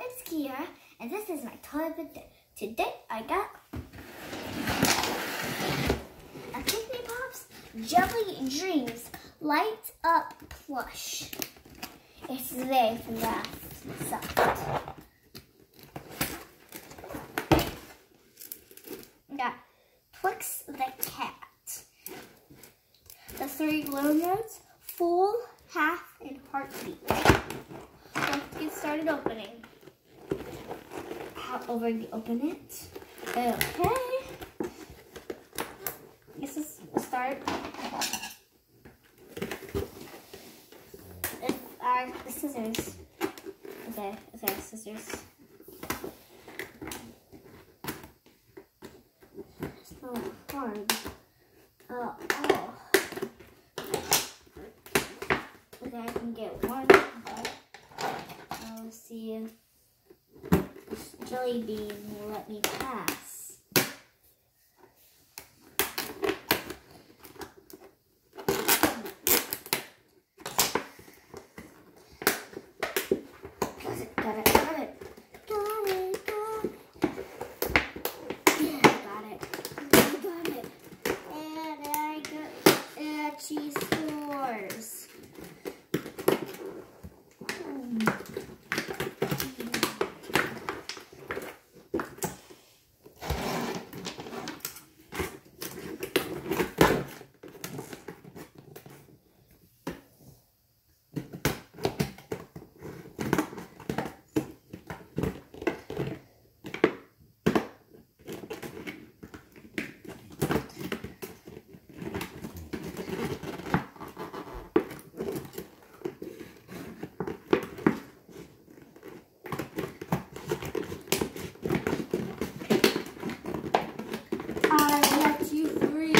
it's Kiera, and this is my toy of the day. Today I got a Pikmi Pops Jelly Dreams Light Up Plush. It's very soft. Got Twix the Cat. The three glow notes, full, half, and heartbeat. Let's get started opening. Over the open it. Okay. This is start. If our scissors. Okay, okay, scissors. So hard. Oh, oh. Okay, I can get one. Let's see this jelly bean will let me pass. Got it, got it, got it. Got it, got it. Yeah, got it. Got it. And I got uh, cheese scores. I let you free.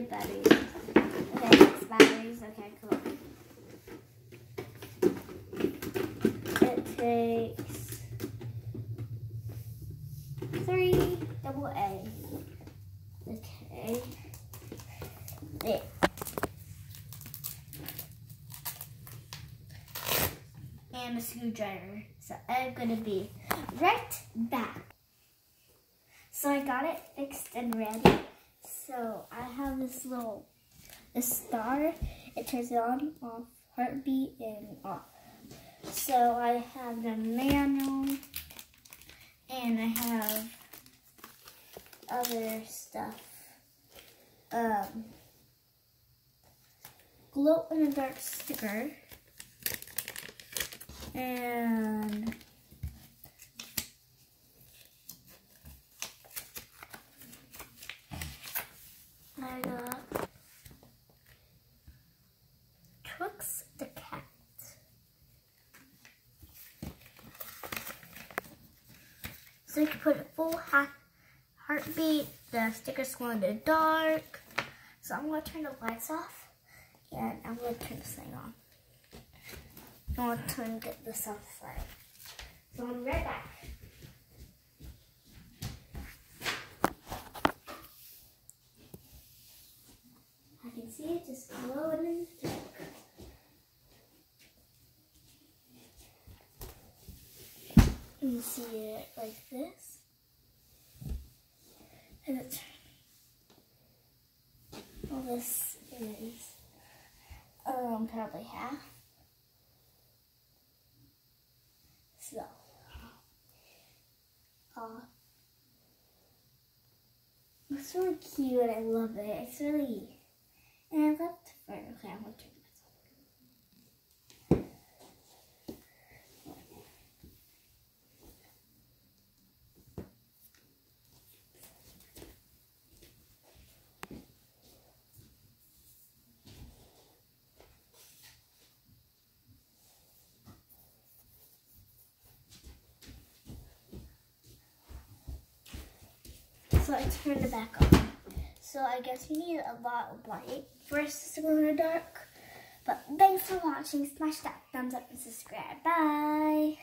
How batteries? Okay, six batteries. Okay, cool. It takes three double A. Okay. There. And a screwdriver. So I'm gonna be right back. So I got it fixed and ready. So I have this little this star. It turns it on, off, heartbeat, and off. So I have the manual and I have other stuff. Um, glow in the dark sticker. And I got Twix the cat. So you can put a full half heartbeat, the stickers glow in the dark. So I'm gonna turn the lights off and I'm gonna turn this thing on. I'm gonna turn get this outside. So I'm right back. I can see it just glowing in the dark. You see it like this. And it's well this is um probably half. So uh, it's really cute. I love it. It's really and I left for okay, I'm gonna turn this off. So I turned it back on. So I guess you need a lot of light for us to go in the dark. But thanks for watching. Smash that thumbs up and subscribe. Bye.